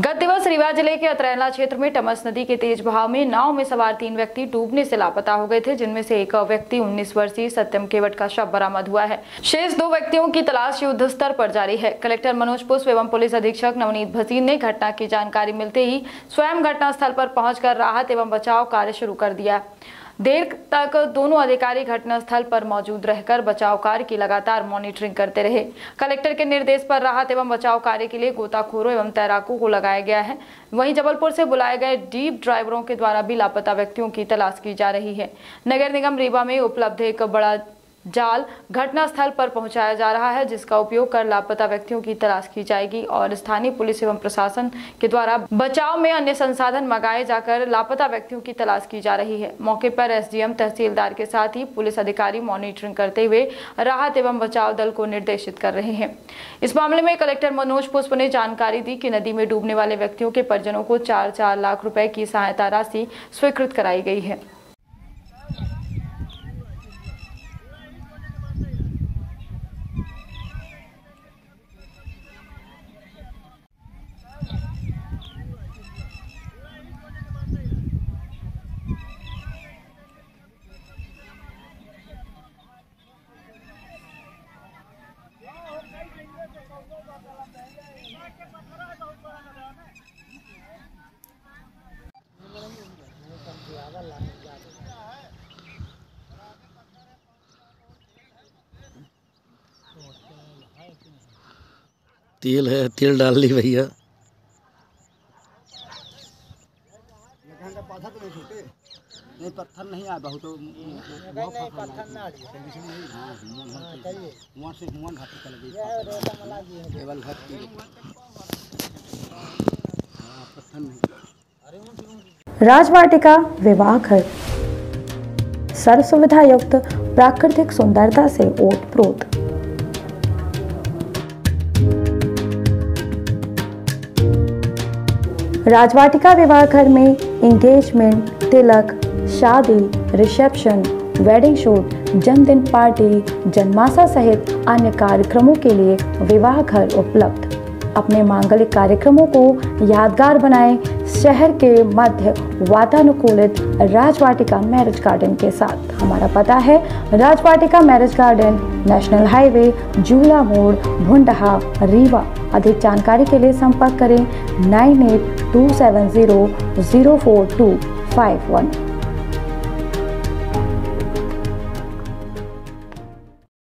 गत दिवस रीवा ज़िले के अतरैला क्षेत्र में टमस नदी के तेज बहाव में नाव में सवार तीन व्यक्ति डूबने से लापता हो गए थे, जिनमें से एक व्यक्ति 19 वर्षीय सत्यम केवट का शव बरामद हुआ है। शेष दो व्यक्तियों की तलाश युद्ध स्तर पर जारी है। कलेक्टर मनोज पुष्प एवं पुलिस अधीक्षक नवनीत भसीन ने घटना की जानकारी मिलते ही स्वयं घटनास्थल पर पहुंचकर राहत एवं बचाव कार्य शुरू कर दिया। देर तक दोनों अधिकारी घटनास्थल पर मौजूद रहकर बचाव कार्य की लगातार मॉनिटरिंग करते रहे। कलेक्टर के निर्देश पर राहत एवं बचाव कार्य के लिए गोताखोरों एवं तैराकों को लगाया गया है। वहीं जबलपुर से बुलाए गए डीप ड्राइवरों के द्वारा भी लापता व्यक्तियों की तलाश की जा रही है। नगर निगम रीवा में उपलब्ध एक बड़ा जाल घटनास्थल पर पहुँचाया जा रहा है, जिसका उपयोग कर लापता व्यक्तियों की तलाश की जाएगी और स्थानीय पुलिस एवं प्रशासन के द्वारा बचाव में अन्य संसाधन मंगाए जाकर लापता व्यक्तियों की तलाश की जा रही है। मौके पर एसडीएम तहसीलदार के साथ ही पुलिस अधिकारी मॉनिटरिंग करते हुए राहत एवं बचाव दल को निर्देशित कर रहे हैं। इस मामले में कलेक्टर मनोज पुष्प ने जानकारी दी की नदी में डूबने वाले व्यक्तियों के परिजनों को चार चार लाख रुपए की सहायता राशि स्वीकृत कराई गई है। तेल है तेल डाल ली भैया। नहीं पत्थर नहीं आया बहुत तो वहाँ से हुआ घाट चल गई केवल की। हाँ, पत्थर नहीं। राजवाटिका विवाह घर सर्व सुविधा युक्त प्राकृतिक सुंदरता से ओत प्रोत राजवाटिका विवाह घर में एंगेजमेंट तिलक शादी रिसेप्शन वेडिंग शूट जन्मदिन पार्टी जन्माशा सहित अन्य कार्यक्रमों के लिए विवाह घर उपलब्ध। अपने मांगलिक कार्यक्रमों को यादगार बनाएँ शहर के मध्य वातानुकूलित राजवाटिका मैरिज गार्डन के साथ। हमारा पता है, Rajvatika marriage garden, national highway, Jula Mod, Bhundaha, Rewa. अधिक जानकारी के लिए संपर्क करें नाइन एट 270